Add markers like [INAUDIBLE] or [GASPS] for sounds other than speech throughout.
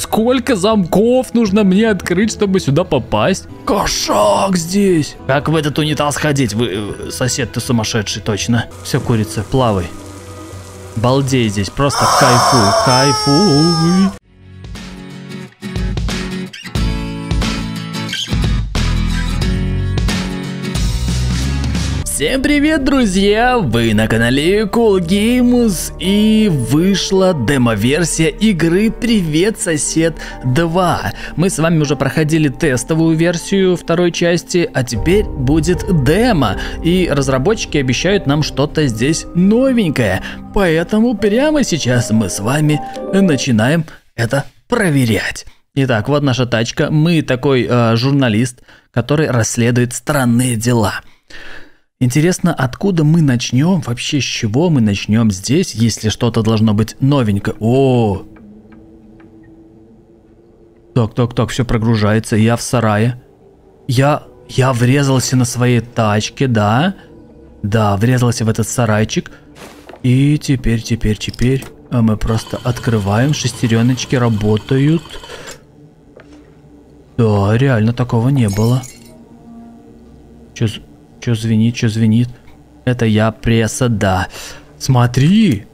Сколько замков нужно мне открыть, чтобы сюда попасть? Кошак здесь. Как в этот унитаз ходить? Вы, э, сосед, ты сумасшедший, точно. Все, курица, плавай. Балдей здесь, просто кайфуй, кайфуй. Всем привет, друзья! Вы на канале Cool Games и вышла демо-версия игры Привет, сосед 2. Мы с вами уже проходили тестовую версию второй части, а теперь будет демо. И разработчики обещают нам что-то здесь новенькое. Поэтому прямо сейчас мы с вами начинаем это проверять. Итак, вот наша тачка. Мы такой э, журналист, который расследует странные дела. Интересно, откуда мы начнем, вообще с чего мы начнем здесь, если что-то должно быть новенькое. О, так, так, так, все прогружается, я в сарае. Я, я врезался на своей тачке, да? Да, врезался в этот сарайчик. И теперь, теперь, теперь а мы просто открываем, шестереночки работают. Да, реально такого не было. Че, Че звенит, че звенит? Это я пресса, да. Смотри,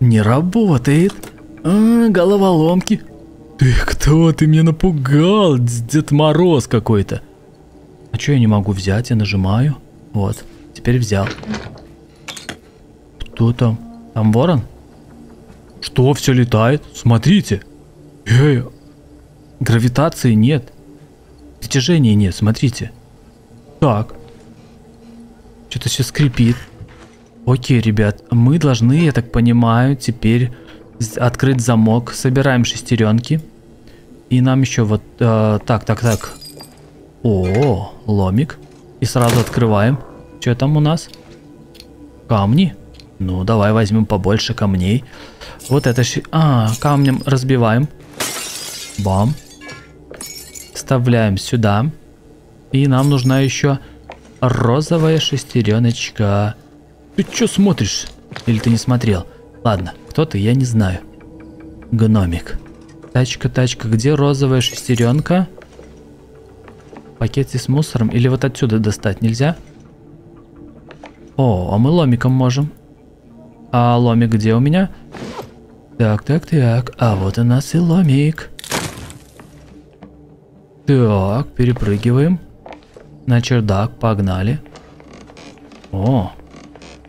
не работает. А, головоломки. Ты кто? Ты меня напугал. Дед Мороз какой-то. А что я не могу взять? Я нажимаю. Вот, теперь взял. Кто там? Там ворон? Что, все летает? Смотрите. Эй, гравитации нет. Притяжения нет, смотрите. Так, что-то все скрипит. Окей, ребят, мы должны, я так понимаю, теперь открыть замок. Собираем шестеренки. И нам еще вот... Э, так, так, так. О, ломик. И сразу открываем. Что там у нас? Камни. Ну, давай возьмем побольше камней. Вот это... Ши... А, камнем разбиваем. Бам. Вставляем сюда. И нам нужна еще розовая шестереночка. Ты что смотришь? Или ты не смотрел? Ладно, кто ты, я не знаю. Гномик. Тачка, тачка, где розовая шестеренка? Пакете с мусором или вот отсюда достать нельзя? О, а мы ломиком можем. А ломик где у меня? Так, так, так. А вот у нас и ломик. Так, перепрыгиваем. На чердак, погнали. О,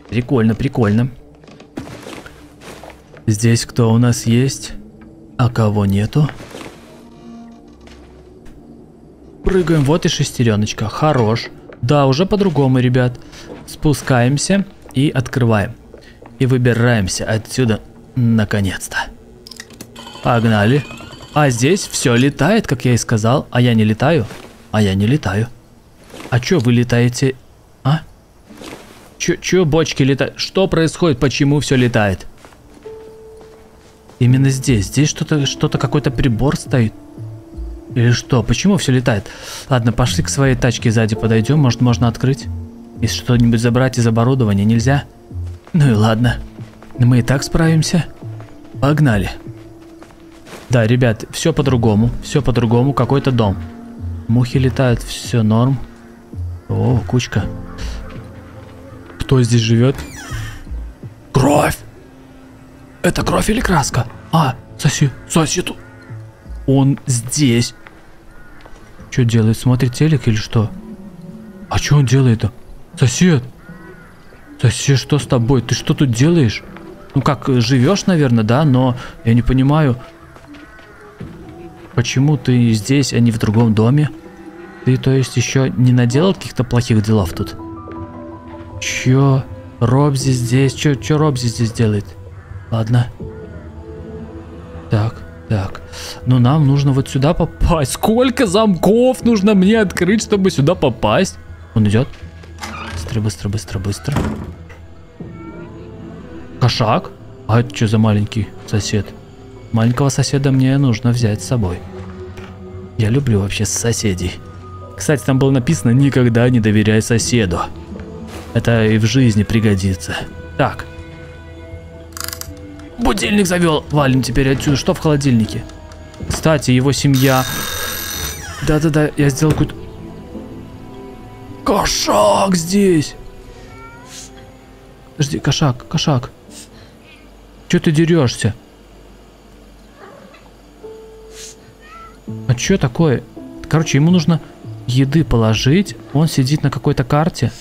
прикольно, прикольно. Здесь кто у нас есть? А кого нету? Прыгаем, вот и шестереночка, хорош. Да, уже по-другому, ребят. Спускаемся и открываем. И выбираемся отсюда наконец-то. Погнали. А здесь все летает, как я и сказал. А я не летаю. А я не летаю. А чё вы летаете? А? Чё, чё бочки летают? Что происходит? Почему все летает? Именно здесь. Здесь что-то, что-то какой-то прибор стоит. Или что? Почему все летает? Ладно, пошли к своей тачке сзади подойдем. Может, можно открыть? Если что-нибудь забрать из оборудования нельзя? Ну и ладно. Мы и так справимся. Погнали. Да, ребят, все по-другому. Все по-другому. Какой-то дом. Мухи летают, все норм. О, кучка. Кто здесь живет? Кровь! Это кровь или краска? А, сосед, сосед. Он здесь. Что делает? Смотрит телек или что? А что он делает-то? Сосед! Сосед, что с тобой? Ты что тут делаешь? Ну как, живешь, наверное, да, но я не понимаю, почему ты здесь, а не в другом доме? Ты, то есть, еще не наделал каких-то плохих делов тут? Чё? Робзи здесь? Чё, чё Робзи здесь делает? Ладно. Так, так. Ну, нам нужно вот сюда попасть. Сколько замков нужно мне открыть, чтобы сюда попасть? Он идет. Быстро, быстро, быстро, быстро. Кошак? А это что за маленький сосед? Маленького соседа мне нужно взять с собой. Я люблю вообще соседей. Кстати, там было написано «Никогда не доверяй соседу». Это и в жизни пригодится. Так. Будильник завел. Валим теперь отсюда. Что в холодильнике? Кстати, его семья... Да-да-да, я сделал какой-то... Кошак здесь! Подожди, кошак, кошак. Че ты дерешься? А что такое? Короче, ему нужно еды положить. Он сидит на какой-то карте.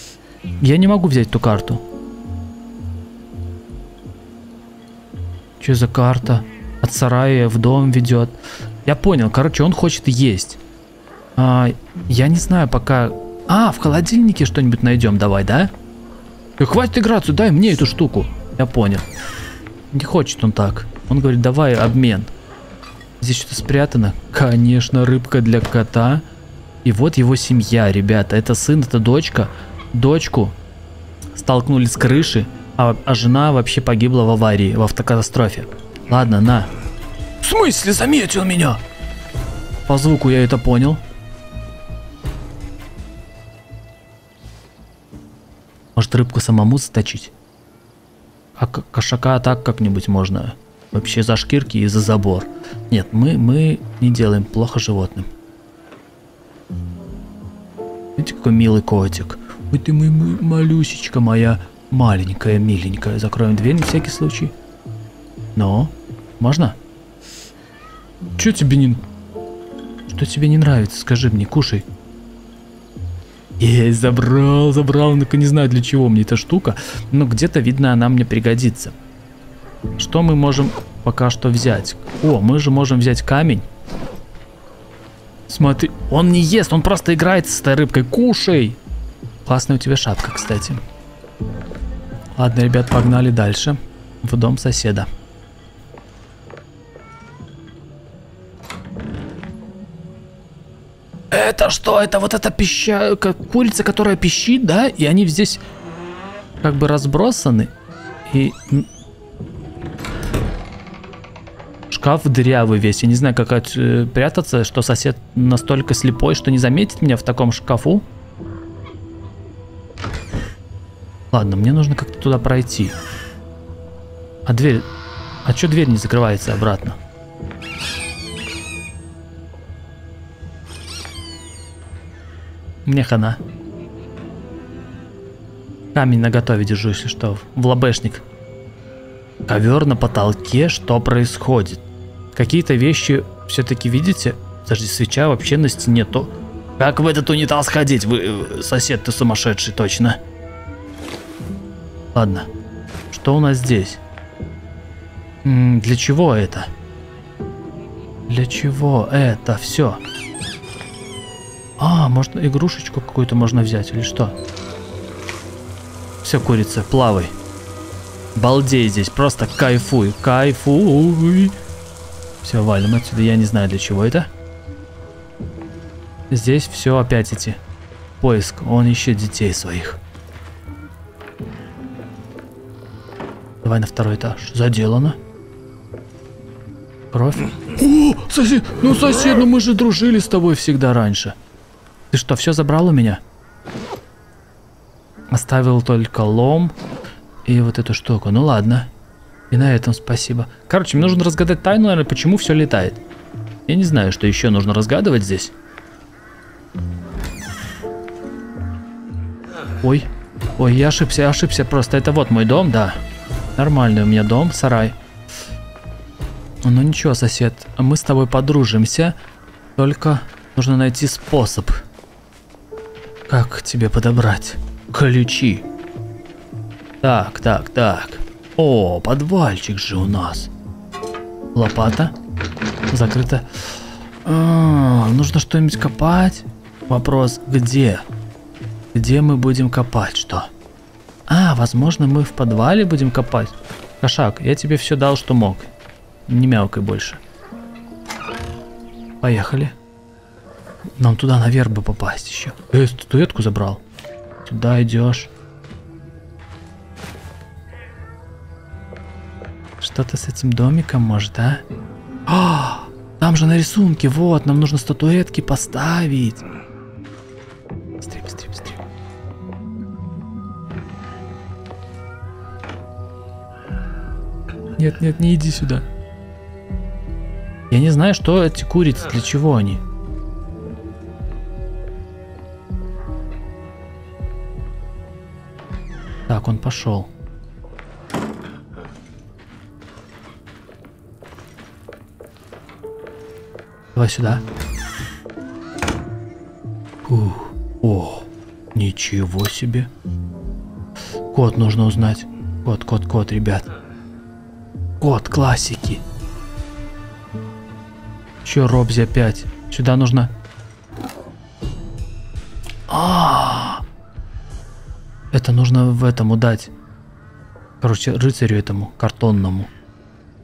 Я не могу взять эту карту. Что за карта? От сарая в дом ведет. Я понял. Короче, он хочет есть. А, я не знаю пока... А, в холодильнике что-нибудь найдем давай, да? Да хватит играться, дай мне эту штуку. Я понял. Не хочет он так. Он говорит, давай обмен. Здесь что-то спрятано. Конечно, рыбка для кота. И вот его семья, ребята. Это сын, это дочка. Дочку столкнули с крыши, а, а жена вообще погибла в аварии, в автокатастрофе. Ладно, на. В смысле заметил меня? По звуку я это понял. Может рыбку самому заточить? А кошака так как-нибудь можно. Вообще за шкирки и за забор. Нет, мы, мы не делаем плохо животным. Видите, какой милый котик. Ой, ты мой, малюсечка моя. Маленькая, миленькая. Закроем дверь на всякий случай. Но, можно? Что тебе не... Что тебе не нравится? Скажи мне, кушай. Есть, забрал, забрал. Ну-ка, не знаю, для чего мне эта штука. Но где-то, видно, она мне пригодится. Что мы можем пока что взять? О, мы же можем взять камень. Смотри, он не ест, он просто играет с этой рыбкой. Кушай! Классная у тебя шапка, кстати. Ладно, ребят, погнали дальше. В дом соседа. Это что? Это вот эта пища... Курица, которая пищит, да? И они здесь как бы разбросаны. И... Шкаф дырявый весь. Я не знаю, как от, э, прятаться, что сосед настолько слепой, что не заметит меня в таком шкафу. Ладно, мне нужно как-то туда пройти. А дверь... А что дверь не закрывается обратно? Мне хана. Камень на готове держу, если что. В лобешник. Ковер на потолке. Что происходит? Какие-то вещи все-таки видите? Подожди, свеча вообще на стене то... Как в этот унитаз ходить? Вы, э, сосед, ты сумасшедший, точно. Ладно. Что у нас здесь? М -м, для чего это? Для чего это все? А, можно игрушечку какую-то можно взять или что? Все, курица, плавай. Балдей здесь, просто кайфуй, кайфуй. Все, валим отсюда, я не знаю для чего это. Здесь все опять эти. Поиск, он ищет детей своих. Давай на второй этаж. Заделано. Кровь. О, сосед, ну сосед, ну мы же дружили с тобой всегда раньше. Ты что, все забрал у меня? Оставил только лом и вот эту штуку. Ну ладно. И на этом спасибо. Короче, мне нужно разгадать тайну, наверное, почему все летает. Я не знаю, что еще нужно разгадывать здесь. Ой. Ой, я ошибся, я ошибся просто. Это вот мой дом, да. Нормальный у меня дом, сарай. Ну ничего, сосед, мы с тобой подружимся. Только нужно найти способ. Как тебе подобрать? Ключи. Так, так, так. О, подвальчик же у нас. Лопата. Закрыто. А, нужно что-нибудь копать. Вопрос, где? Где мы будем копать что? А, возможно, мы в подвале будем копать. Кошак, я тебе все дал, что мог. Не мяукай больше. Поехали. Нам туда наверх бы попасть еще. Эй, статуэтку забрал. Сюда идешь. Что-то с этим домиком может, а? А, там же на рисунке, вот, нам нужно статуэтки поставить. Быстрее, быстрее, быстрее. Нет, нет, не иди сюда. Я не знаю, что эти курицы, для чего они. Так, он пошел. Давай сюда. Ух, о, ничего себе. Код нужно узнать. Код, код, код, ребят. Код классики. Че, Робзи опять? Сюда нужно... А, -а, а Это нужно в этому дать. Короче, рыцарю этому, картонному.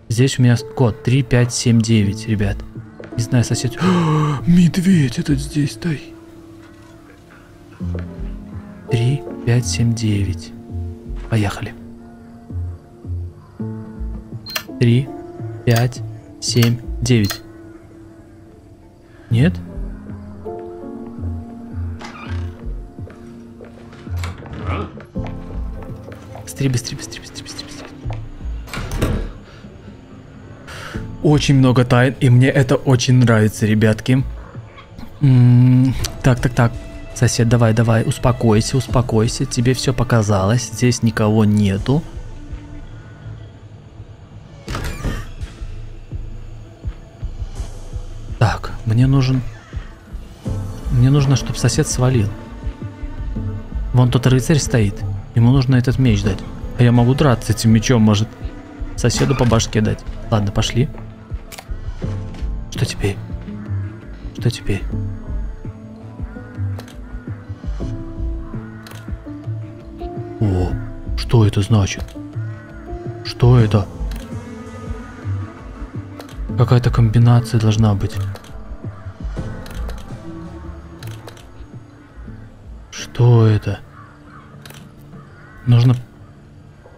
Здесь у меня код 3579, ребят. Не знаю, сосед... [GASPS] Медведь этот здесь, дай. 3, 5, 7, 9. Поехали. 3, 5, 7, 9. Нет? Быстрее, быстрее, быстрее, быстрее, Очень много тайн, и мне это очень нравится, ребятки. Так, так, так. Сосед, давай, давай, успокойся, успокойся. Тебе все показалось. Здесь никого нету. Так, мне нужен... Мне нужно, чтобы сосед свалил. Вон тот рыцарь стоит. Ему нужно этот меч дать. А я могу драться этим мечом, может, соседу по башке дать. Ладно, пошли. Что теперь? Что теперь? О, что это значит? Что это? Какая-то комбинация должна быть. Что это? Нужно...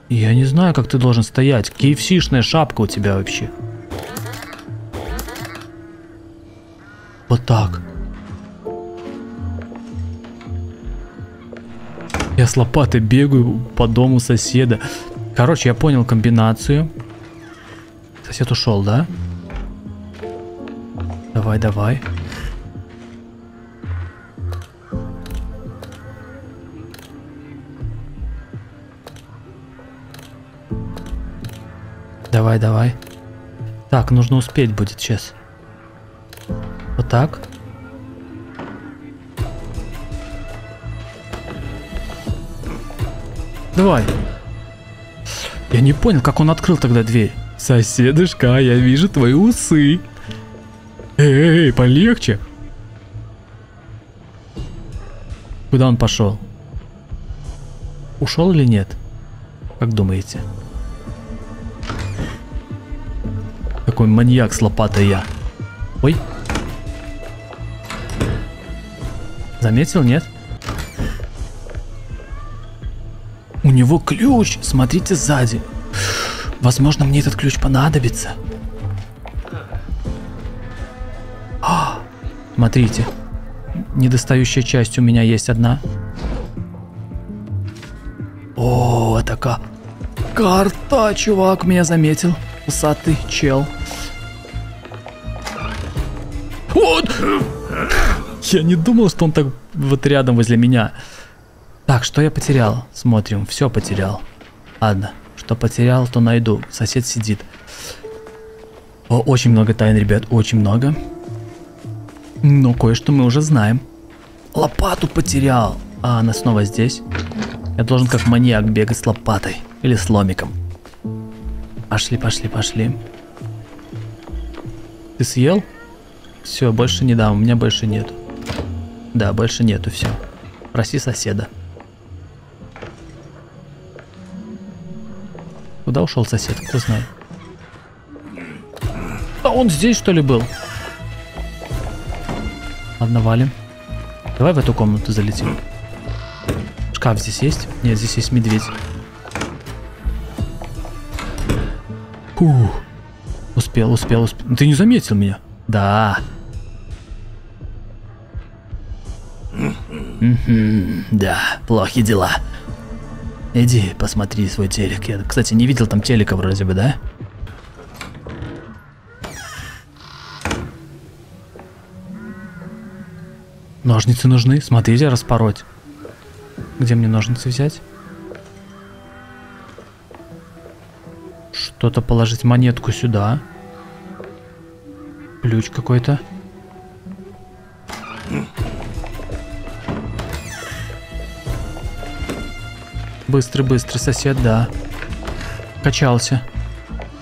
Я не знаю, как ты должен стоять. KFC-шная шапка у тебя вообще. Вот так. Я с лопатой бегаю по дому соседа. Короче, я понял комбинацию. Сосед ушел, да? Давай, давай. Давай, давай. Так, нужно успеть будет сейчас. Вот так. Давай. Я не понял, как он открыл тогда дверь. Соседушка, я вижу твои усы. Эй, полегче. Куда он пошел? Ушел или нет? Как думаете? Какой маньяк с лопатой я. Ой. Заметил, нет? У него ключ, смотрите сзади. Возможно, мне этот ключ понадобится. А, смотрите, недостающая часть у меня есть одна. О, это ка... Карта, чувак, меня заметил. Усатый чел. Вот! Я не думал, что он так вот рядом возле меня. Так, что я потерял? Смотрим, все потерял. Ладно, что потерял, то найду. Сосед сидит. О, очень много тайн, ребят, очень много. Но кое-что мы уже знаем. Лопату потерял. А она снова здесь. Я должен как маньяк бегать с лопатой. Или с ломиком. Пошли, пошли, пошли. Ты съел? Все, больше не дам, у меня больше нету. Да, больше нету, все. Проси соседа. Куда ушел сосед, кто знает. А он здесь что ли был? Ладно, валим. Давай в эту комнату залетим. Шкаф здесь есть? Нет, здесь есть медведь. Фух. Успел, успел, успел. Ты не заметил меня? Да. Угу, да, плохие дела. Иди, посмотри свой телек. Я, кстати, не видел там телека вроде бы, да? Ножницы нужны, смотрите, распороть. Где мне ножницы взять? Что-то положить монетку сюда. Ключ какой-то. Быстрый сосед, да. Качался,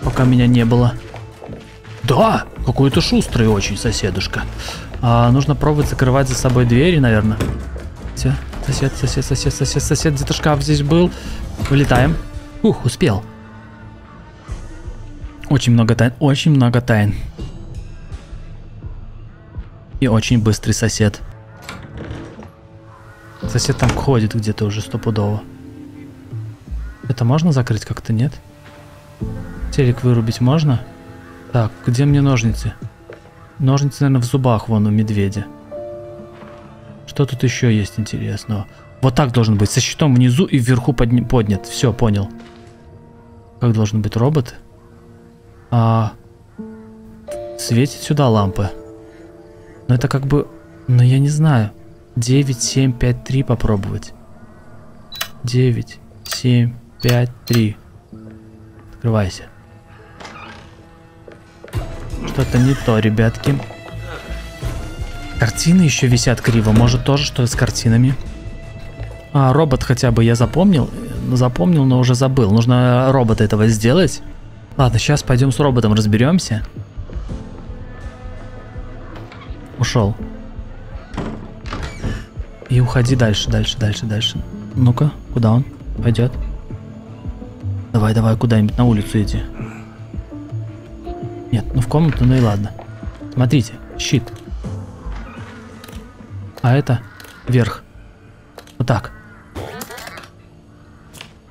пока меня не было. Да, какой-то шустрый очень соседушка. А, нужно пробовать закрывать за собой двери, наверное. Все, сосед, сосед, сосед, сосед, сосед, где-то шкаф здесь был. Вылетаем. Ух, успел. Очень много тайн, очень много тайн. И очень быстрый сосед. Сосед там ходит где-то уже стопудово. Это можно закрыть как-то, нет? Телек вырубить можно? Так, где мне ножницы? Ножницы, наверное, в зубах вон у медведя. Что тут еще есть интересного? Вот так должен быть, со щитом внизу и вверху подня поднят. Все, понял. Как должен быть робот? А, светит сюда лампы. Но это как бы... Ну, я не знаю. 9, 7, 5, 3 попробовать. 9, 7, 5, 3. Открывайся. Что-то не то, ребятки. Картины еще висят криво. Может тоже что-то с картинами. А, робот хотя бы я запомнил. Запомнил, но уже забыл. Нужно робота этого сделать. Ладно, сейчас пойдем с роботом разберемся. Ушел. И уходи дальше, дальше, дальше, дальше. Ну-ка, куда он пойдет? Давай, давай, куда-нибудь на улицу иди. Нет, ну в комнату, ну и ладно. Смотрите, щит. А это вверх. Вот так.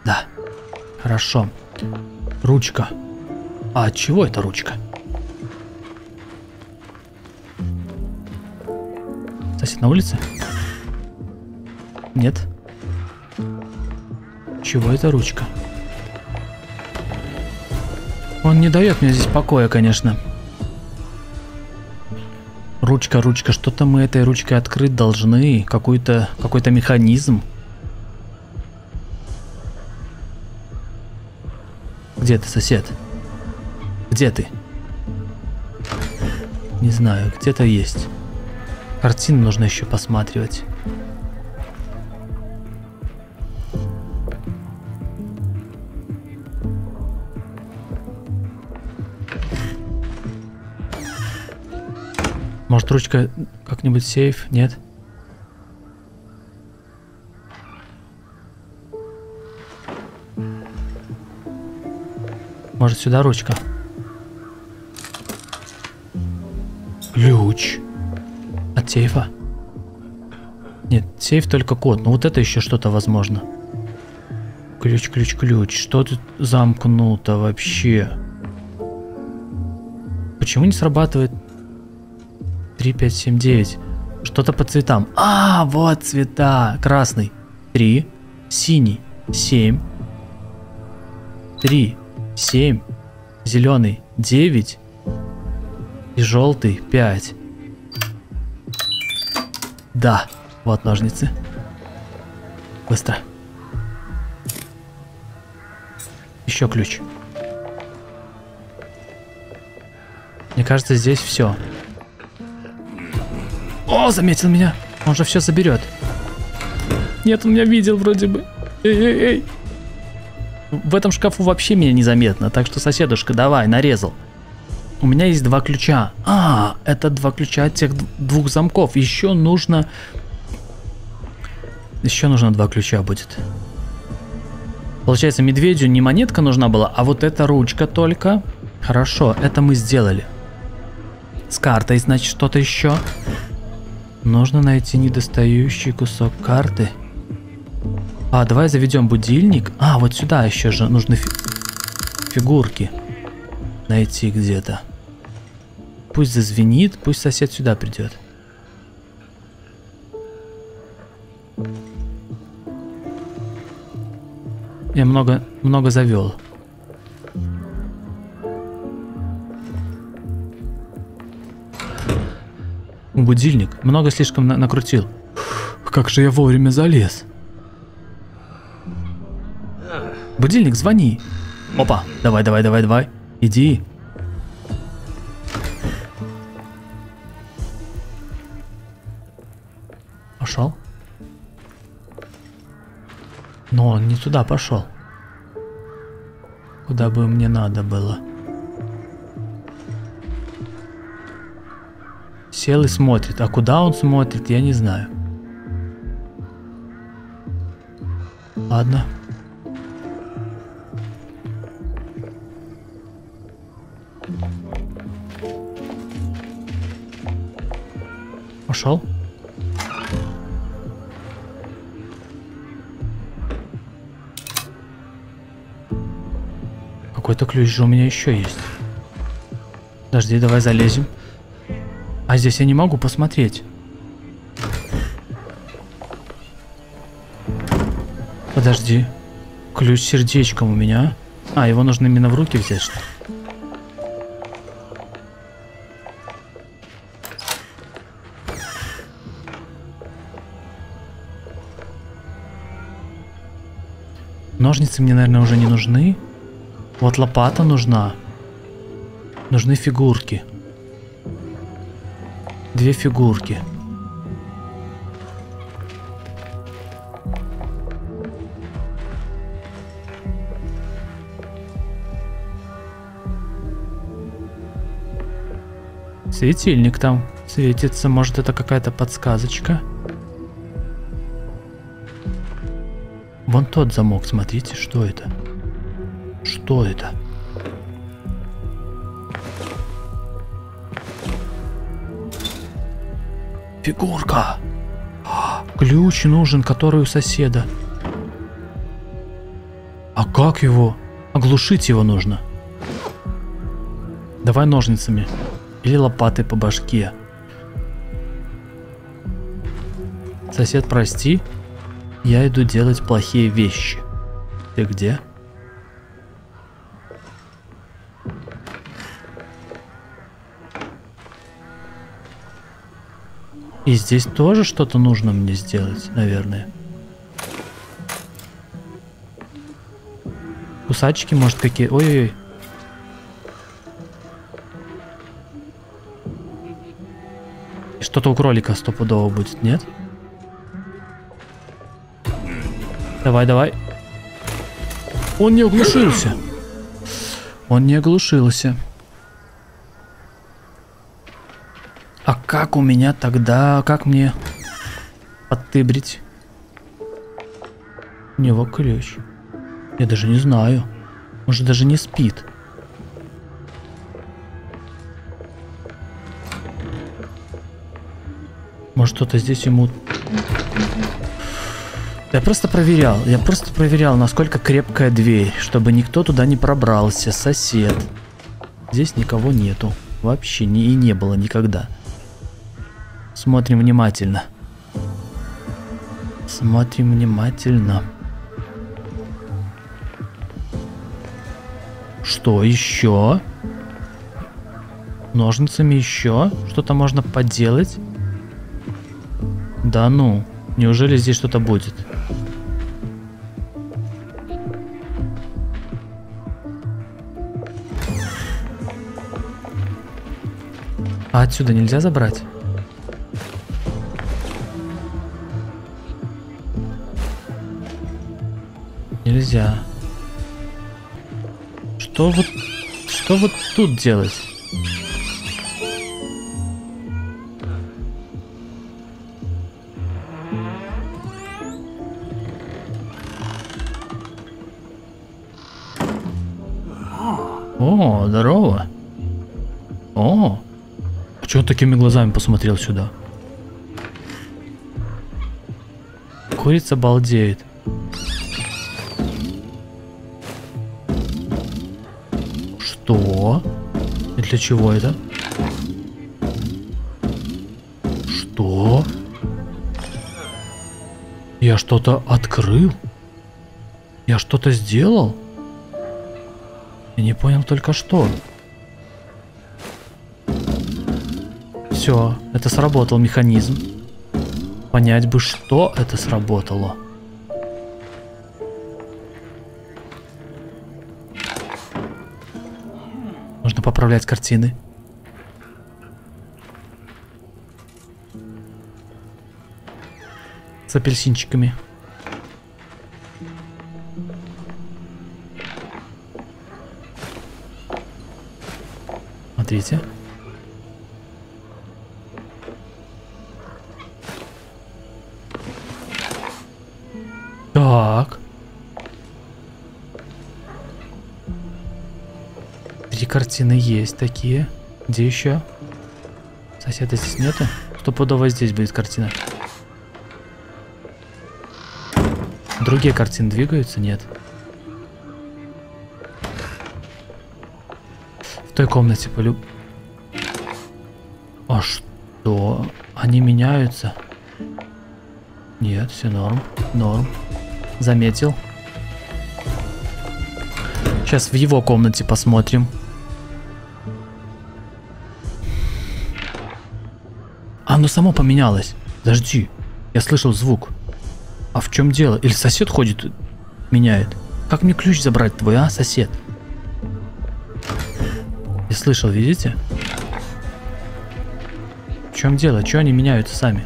Да. Хорошо. Ручка. А от чего это ручка? Сосед на улице? Нет. Чего это ручка? Он не дает мне здесь покоя, конечно. Ручка, ручка, что-то мы этой ручкой открыть должны. Какой-то какой-то механизм. Где ты, сосед? Где ты? Не знаю, где-то есть. Картину нужно еще посматривать. Может ручка как-нибудь сейф? Нет? Может сюда ручка? Ключ. От сейфа? Нет, сейф только код. Но вот это еще что-то возможно. Ключ, ключ, ключ. Что тут замкнуто вообще? Почему не срабатывает 3, 5, 7, 9. Что-то по цветам. А, вот цвета. Красный. 3. Синий. 7. 3. 7. Зеленый. 9. И желтый. 5. Да. Вот ножницы. Быстро. Еще ключ. Мне кажется, здесь все. О, заметил меня. Он же все заберет. Нет, он меня видел вроде бы. Эй, эй, эй. В этом шкафу вообще меня незаметно, так что соседушка, давай, нарезал. У меня есть два ключа. А, это два ключа от тех двух замков. Еще нужно... Еще нужно два ключа будет. Получается, медведю не монетка нужна была, а вот эта ручка только. Хорошо, это мы сделали. С картой, значит, что-то еще. Нужно найти недостающий кусок карты. А, давай заведем будильник. А, вот сюда еще же нужны фи фигурки. Найти где-то. Пусть зазвенит, пусть сосед сюда придет. Я много, много завел. Будильник. Много слишком на накрутил. Как же я вовремя залез. Будильник, звони. Опа, давай, давай, давай, давай. Иди. Пошел? Но он не туда пошел. Куда бы мне надо было. Сел и смотрит. А куда он смотрит, я не знаю. Ладно. Пошел? Какой-то ключ же у меня еще есть. Подожди, давай залезем. А здесь я не могу посмотреть. Подожди. Ключ с сердечком у меня. А, его нужно именно в руки взять, что? Ножницы мне, наверное, уже не нужны. Вот лопата нужна. Нужны фигурки. Две фигурки. Светильник там светится. Может это какая-то подсказочка? Вон тот замок, смотрите, что это? Что это? Фигурка. Ключ нужен, который у соседа. А как его? Оглушить его нужно. Давай ножницами. Или лопатой по башке. Сосед, прости. Я иду делать плохие вещи. Ты где? И здесь тоже что-то нужно мне сделать, наверное. Кусачки, может, какие... Ой-ой-ой. Что-то у кролика стопудово будет, нет? Давай, давай. Он не оглушился. Он не оглушился. А как у меня тогда... Как мне подтыбрить? У него ключ. Я даже не знаю. Может даже не спит. Может кто-то здесь ему... Я просто проверял, я просто проверял, насколько крепкая дверь, чтобы никто туда не пробрался, сосед. Здесь никого нету. Вообще не, и не было никогда. Смотрим внимательно. Смотрим внимательно. Что еще? Ножницами еще? Что-то можно поделать? Да ну, неужели здесь что-то будет? А отсюда нельзя забрать? Нельзя. Что вот... Что вот тут делать? О, здорово. О, он такими глазами посмотрел сюда? Курица балдеет. Чего это? Что? Я что-то открыл? Я что-то сделал? Я не понял только что. Все, это сработал механизм. Понять бы, что это сработало. Поправлять картины. С апельсинчиками. Смотрите. Так. Картины есть такие. Где еще? Соседа здесь нету? Стопудово здесь будет картина. Другие картины двигаются? Нет. В той комнате полю... А что? Они меняются? Нет, все норм. Норм. Заметил. Сейчас в его комнате посмотрим. Оно само поменялось. Подожди. Я слышал звук. А в чем дело? Или сосед ходит, меняет? Как мне ключ забрать твой, а, сосед? Я слышал, видите? В чем дело? Че они меняются сами?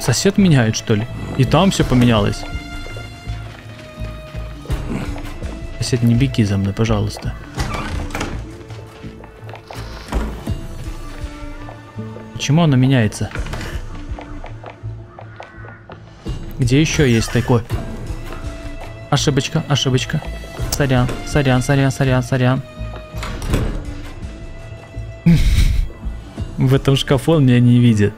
Сосед меняет, что ли? И там все поменялось. Сосед, не беги за мной, пожалуйста. Почему оно меняется? Где еще есть такой? Ошибочка, ошибочка. Сорян, сорян, сорян, сорян, сорян. [LAUGHS] В этом шкафу он меня не видит.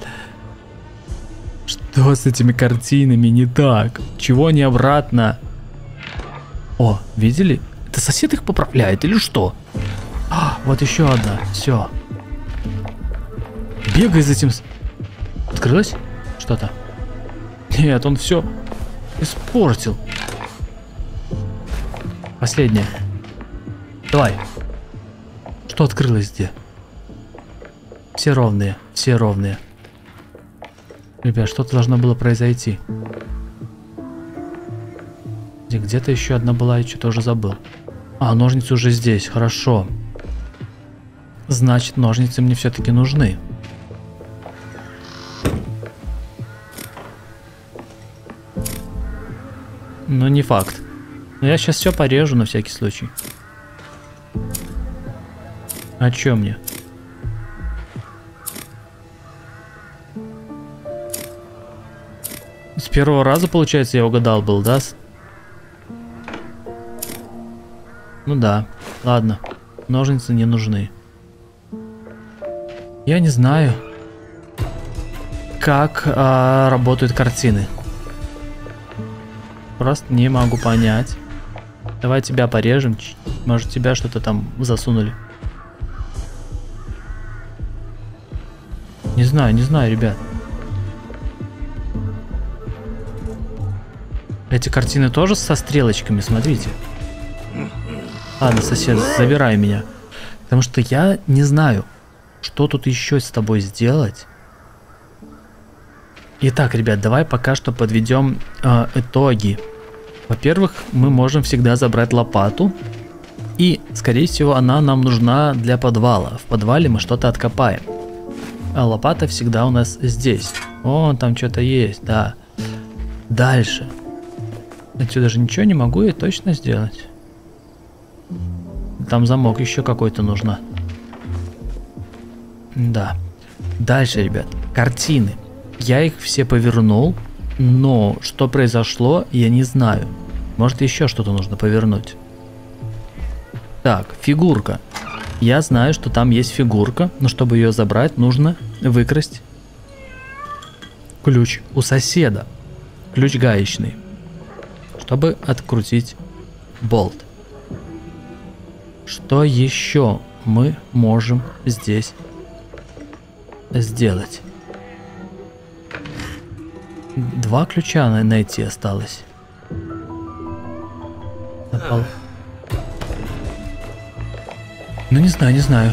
Что с этими картинами не так? Чего не обратно? О, видели? Это сосед их поправляет или что? А, вот еще одна. Все. Бегай за этим... Открылось? Что-то. Нет, он все испортил. Последнее. Давай. Что открылось где? Все ровные, все ровные. Ребят, что-то должно было произойти. Где-то еще одна была, я что-то уже забыл. А, ножницы уже здесь, хорошо. Значит, ножницы мне все-таки нужны. Но не факт. Но я сейчас все порежу на всякий случай. А чё мне? С первого раза, получается, я угадал был, да? Ну да, ладно. Ножницы не нужны. Я не знаю, как а, работают картины. Просто не могу понять. Давай тебя порежем. Может тебя что-то там засунули. Не знаю, не знаю, ребят. Эти картины тоже со стрелочками, смотрите. Ладно, сосед, забирай меня. Потому что я не знаю, что тут еще с тобой сделать. Итак, ребят, давай пока что подведем э, итоги. Во-первых, мы можем всегда забрать лопату. И, скорее всего, она нам нужна для подвала. В подвале мы что-то откопаем. А лопата всегда у нас здесь. О, там что-то есть, да. Дальше. Отсюда же ничего не могу я точно сделать. Там замок еще какой-то нужно. Да. Дальше, ребят. Картины. Я их все повернул, но что произошло, я не знаю. Может еще что-то нужно повернуть. Так, фигурка. Я знаю, что там есть фигурка, но чтобы ее забрать, нужно выкрасть ключ у соседа. Ключ гаечный чтобы открутить болт. Что еще мы можем здесь сделать? Два ключа найти осталось. Напал. Ну не знаю, не знаю.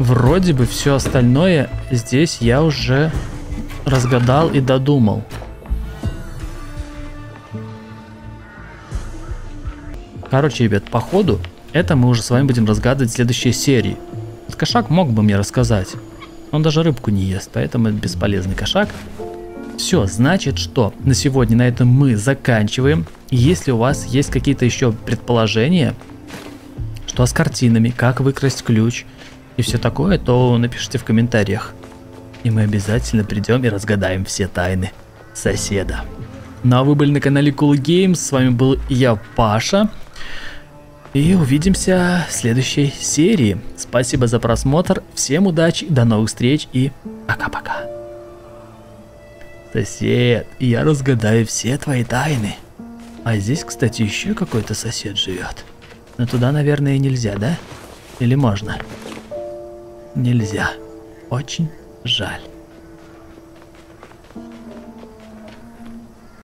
Вроде бы все остальное здесь я уже разгадал и додумал. Короче, ребят, походу, это мы уже с вами будем разгадывать в следующей серии. Кошак мог бы мне рассказать. Он даже рыбку не ест, поэтому это бесполезный кошак. Все, значит, что на сегодня на этом мы заканчиваем. Если у вас есть какие-то еще предположения, что с картинами, как выкрасть ключ и все такое, то напишите в комментариях. И мы обязательно придем и разгадаем все тайны соседа. Ну а вы были на канале Cool Games, с вами был я, Паша. И увидимся в следующей серии. Спасибо за просмотр, всем удачи, до новых встреч и пока-пока. Сосед, я разгадаю все твои тайны. А здесь, кстати, еще какой-то сосед живет. Но туда, наверное, нельзя, да? Или можно? Нельзя. Очень жаль.